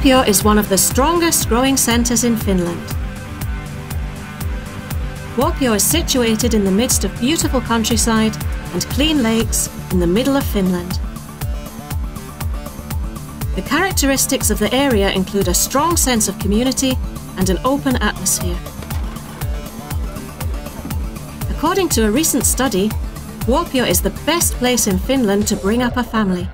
Kuopio is one of the strongest growing centres in Finland. Kuopio is situated in the midst of beautiful countryside and clean lakes in the middle of Finland. The characteristics of the area include a strong sense of community and an open atmosphere. According to a recent study, Kuopio is the best place in Finland to bring up a family.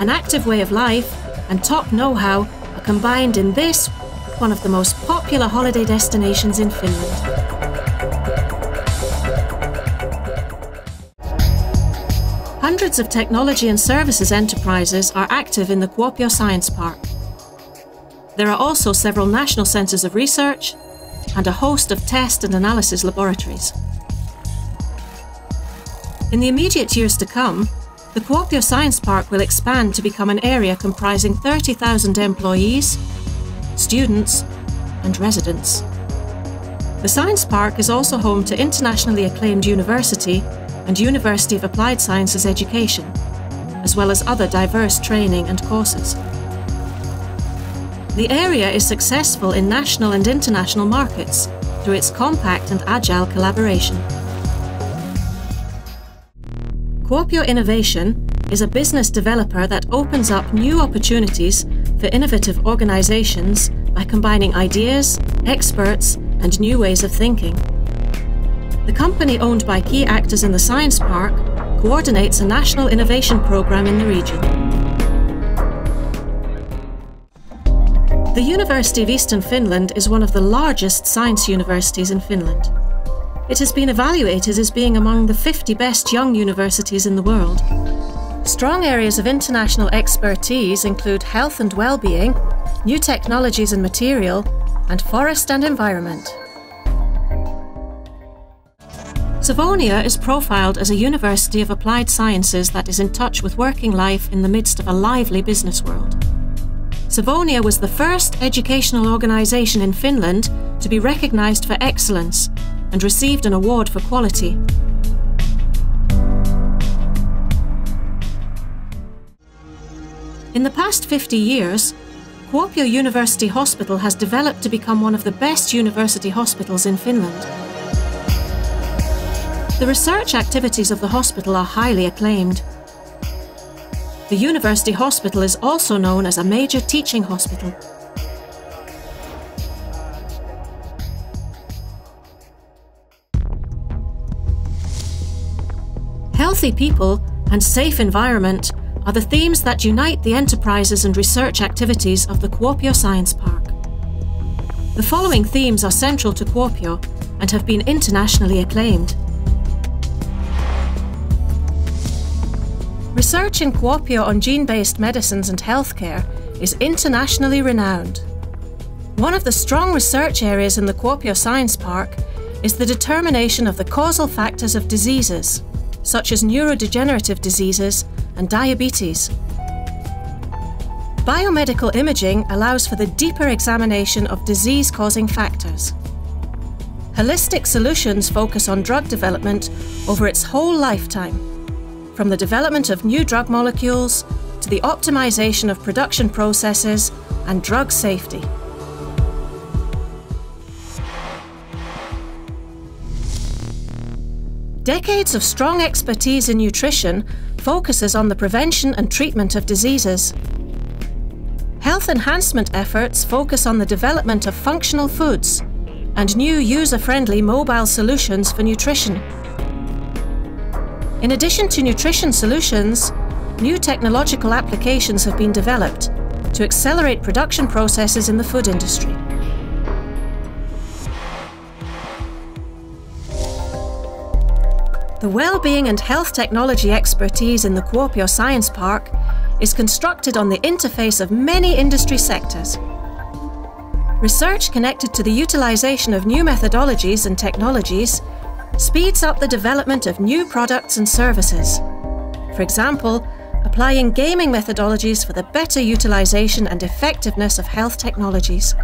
An active way of life and top know-how are combined in this, one of the most popular holiday destinations in Finland. Hundreds of technology and services enterprises are active in the Kuopio Science Park. There are also several national centres of research and a host of test and analysis laboratories. In the immediate years to come, the Kuopio Science Park will expand to become an area comprising 30,000 employees, students, and residents. The Science Park is also home to internationally acclaimed university and University of Applied Sciences education, as well as other diverse training and courses. The area is successful in national and international markets through its compact and agile collaboration. Kuopio Innovation is a business developer that opens up new opportunities for innovative organizations by combining ideas, experts, and new ways of thinking. The company owned by key actors in the Science Park coordinates a national innovation program in the region. The University of Eastern Finland is one of the largest science universities in Finland. It has been evaluated as being among the 50 best young universities in the world. Strong areas of international expertise include health and well-being, new technologies and material, and forest and environment. Savonia is profiled as a university of applied sciences that is in touch with working life in the midst of a lively business world. Savonia was the first educational organisation in Finland to be recognised for excellence and received an award for quality. In the past 50 years, Kuopio University Hospital has developed to become one of the best university hospitals in Finland. The research activities of the hospital are highly acclaimed. The University Hospital is also known as a major teaching hospital. Healthy people and safe environment are the themes that unite the enterprises and research activities of the Kuopio Science Park. The following themes are central to Kuopio and have been internationally acclaimed. Research in Kuopio on gene-based medicines and healthcare is internationally renowned. One of the strong research areas in the Kuopio Science Park is the determination of the causal factors of diseases, such as neurodegenerative diseases and diabetes. Biomedical imaging allows for the deeper examination of disease-causing factors. Holistic solutions focus on drug development over its whole lifetime from the development of new drug molecules to the optimization of production processes and drug safety. Decades of strong expertise in nutrition focuses on the prevention and treatment of diseases. Health enhancement efforts focus on the development of functional foods and new user-friendly mobile solutions for nutrition. In addition to nutrition solutions, new technological applications have been developed to accelerate production processes in the food industry. The well-being and health technology expertise in the Kuopio Science Park is constructed on the interface of many industry sectors. Research connected to the utilisation of new methodologies and technologies speeds up the development of new products and services. For example, applying gaming methodologies for the better utilisation and effectiveness of health technologies.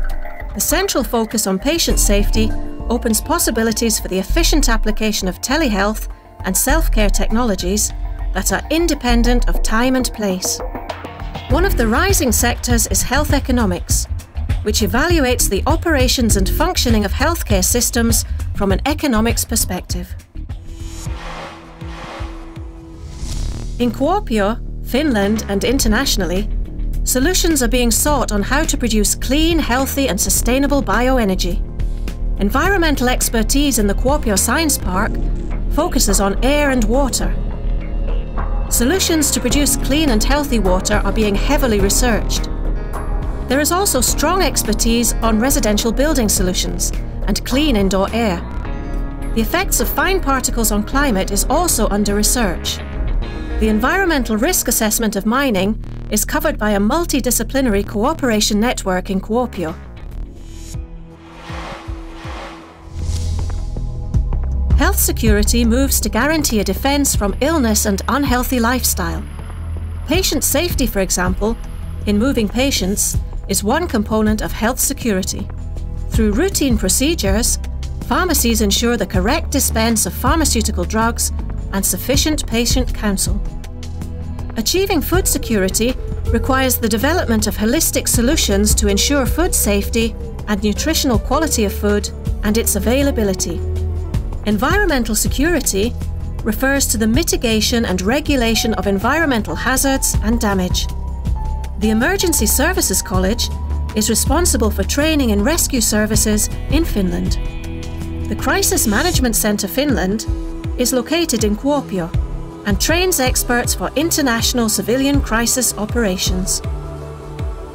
The central focus on patient safety opens possibilities for the efficient application of telehealth and self-care technologies that are independent of time and place. One of the rising sectors is health economics, which evaluates the operations and functioning of healthcare systems from an economics perspective. In Kuopio, Finland, and internationally, solutions are being sought on how to produce clean, healthy, and sustainable bioenergy. Environmental expertise in the Kuopio Science Park focuses on air and water. Solutions to produce clean and healthy water are being heavily researched. There is also strong expertise on residential building solutions and clean indoor air. The effects of fine particles on climate is also under research. The environmental risk assessment of mining is covered by a multidisciplinary cooperation network in Kuopio. Health security moves to guarantee a defence from illness and unhealthy lifestyle. Patient safety, for example, in moving patients, is one component of health security. Through routine procedures, pharmacies ensure the correct dispense of pharmaceutical drugs and sufficient patient counsel. Achieving food security requires the development of holistic solutions to ensure food safety and nutritional quality of food and its availability. Environmental security refers to the mitigation and regulation of environmental hazards and damage. The Emergency Services College is responsible for training in rescue services in Finland. The Crisis Management Centre Finland is located in Kuopio and trains experts for international civilian crisis operations.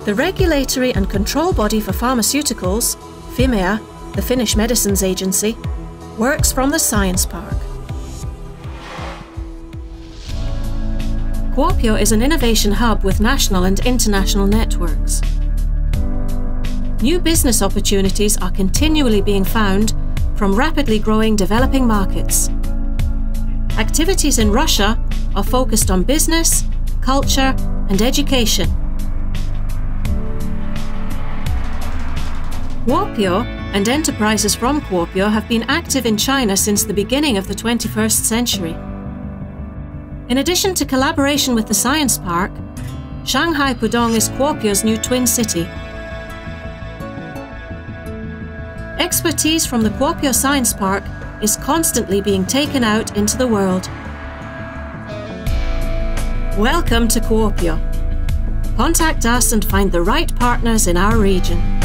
The regulatory and control body for pharmaceuticals, Fimea, the Finnish Medicines Agency, works from the Science Park. Kuopio is an innovation hub with national and international networks. New business opportunities are continually being found from rapidly growing developing markets activities in Russia are focused on business, culture, and education. Kuopio and enterprises from Kuopio have been active in China since the beginning of the 21st century. In addition to collaboration with the Science Park, Shanghai Pudong is Kuopio's new twin city. Expertise from the Kuopio Science Park is constantly being taken out into the world. Welcome to Kuopio. Contact us and find the right partners in our region.